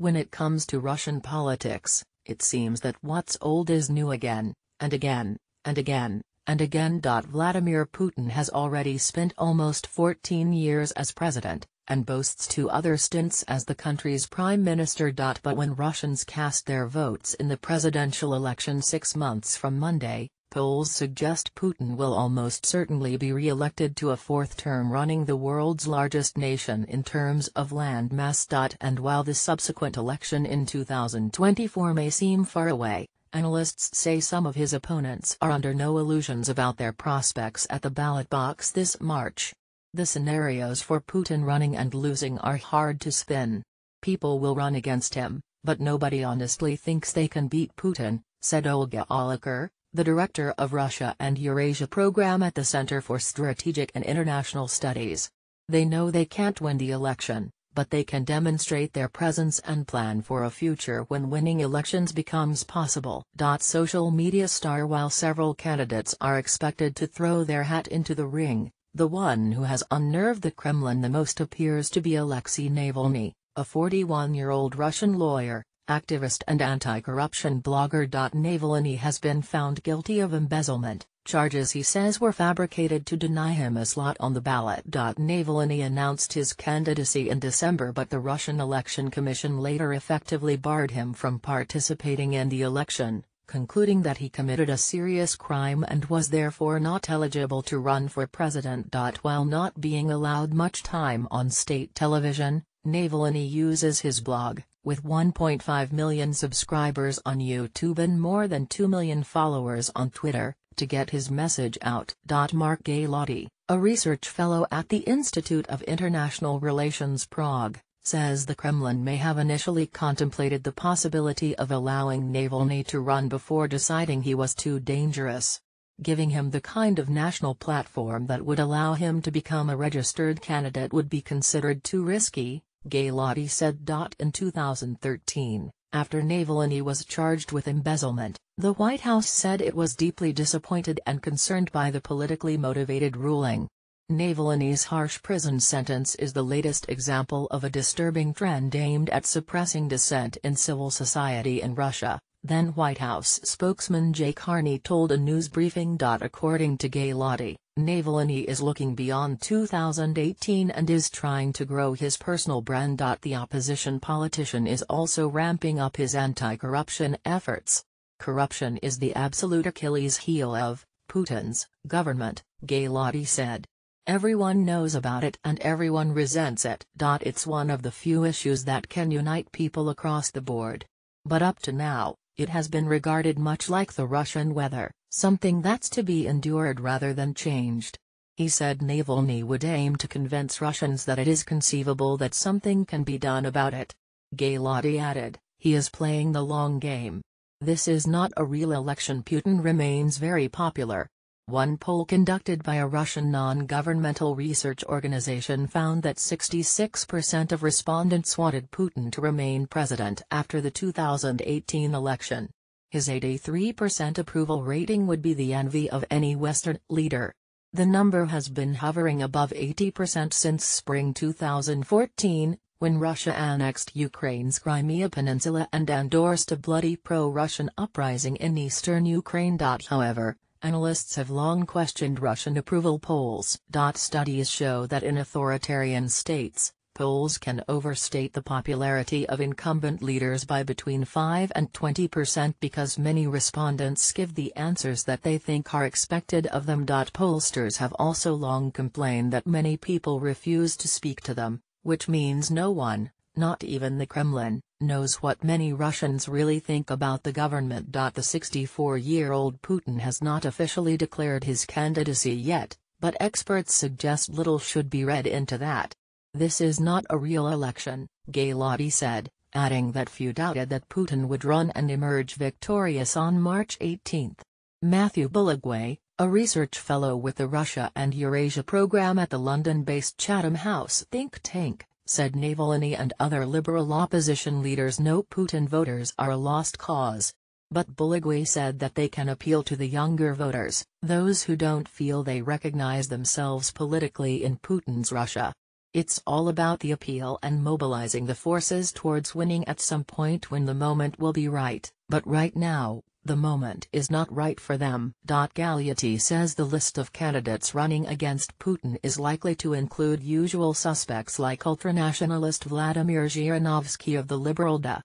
When it comes to Russian politics, it seems that what's old is new again, and again, and again, and again. Vladimir Putin has already spent almost 14 years as president, and boasts two other stints as the country's prime minister. But when Russians cast their votes in the presidential election six months from Monday, polls suggest Putin will almost certainly be re-elected to a fourth term running the world's largest nation in terms of land mass. And while the subsequent election in 2024 may seem far away, analysts say some of his opponents are under no illusions about their prospects at the ballot box this March. The scenarios for Putin running and losing are hard to spin. People will run against him, but nobody honestly thinks they can beat Putin, said Olga Oliker, the director of Russia and Eurasia program at the Center for Strategic and International Studies. They know they can't win the election, but they can demonstrate their presence and plan for a future when winning elections becomes possible. Social media star While several candidates are expected to throw their hat into the ring, the one who has unnerved the Kremlin the most appears to be Alexei Navalny, a 41-year-old Russian lawyer, activist and anti-corruption blogger. Navalny has been found guilty of embezzlement, charges he says were fabricated to deny him a slot on the ballot. Navalny announced his candidacy in December but the Russian Election Commission later effectively barred him from participating in the election concluding that he committed a serious crime and was therefore not eligible to run for president. While not being allowed much time on state television, Navalny uses his blog, with 1.5 million subscribers on YouTube and more than 2 million followers on Twitter, to get his message out. Mark Galeotti, a research fellow at the Institute of International Relations Prague, says the Kremlin may have initially contemplated the possibility of allowing Navalny to run before deciding he was too dangerous. Giving him the kind of national platform that would allow him to become a registered candidate would be considered too risky, Galeotti said. Dot in 2013, after Navalny was charged with embezzlement, the White House said it was deeply disappointed and concerned by the politically motivated ruling. Navalny's harsh prison sentence is the latest example of a disturbing trend aimed at suppressing dissent in civil society in Russia, then White House spokesman Jay Carney told a news briefing. According to Galeotti, Navalny is looking beyond 2018 and is trying to grow his personal brand. The opposition politician is also ramping up his anti-corruption efforts. Corruption is the absolute Achilles heel of Putin's government, Galeotti said. Everyone knows about it and everyone resents it. It's one of the few issues that can unite people across the board. But up to now, it has been regarded much like the Russian weather, something that's to be endured rather than changed. He said Navalny would aim to convince Russians that it is conceivable that something can be done about it. Galeotti added, he is playing the long game. This is not a real election Putin remains very popular, one poll conducted by a Russian non-governmental research organization found that 66% of respondents wanted Putin to remain president after the 2018 election. His 83% approval rating would be the envy of any Western leader. The number has been hovering above 80% since spring 2014, when Russia annexed Ukraine's Crimea Peninsula and endorsed a bloody pro-Russian uprising in eastern Ukraine. However, Analysts have long questioned Russian approval polls. Studies show that in authoritarian states, polls can overstate the popularity of incumbent leaders by between 5 and 20 percent because many respondents give the answers that they think are expected of them. Pollsters have also long complained that many people refuse to speak to them, which means no one, not even the Kremlin, knows what many Russians really think about the government. The 64-year-old Putin has not officially declared his candidacy yet, but experts suggest little should be read into that. This is not a real election, Galeotti said, adding that few doubted that Putin would run and emerge victorious on March 18. Matthew Boulègue, a research fellow with the Russia and Eurasia program at the London-based Chatham House think tank, said Navalny and other liberal opposition leaders no Putin voters are a lost cause. But Boulègue said that they can appeal to the younger voters, those who don't feel they recognize themselves politically in Putin's Russia. It's all about the appeal and mobilizing the forces towards winning at some point when the moment will be right, but right now, the moment is not right for them. Galeotti says the list of candidates running against Putin is likely to include usual suspects like ultranationalist Vladimir Zhirinovsky of the Liberal DA,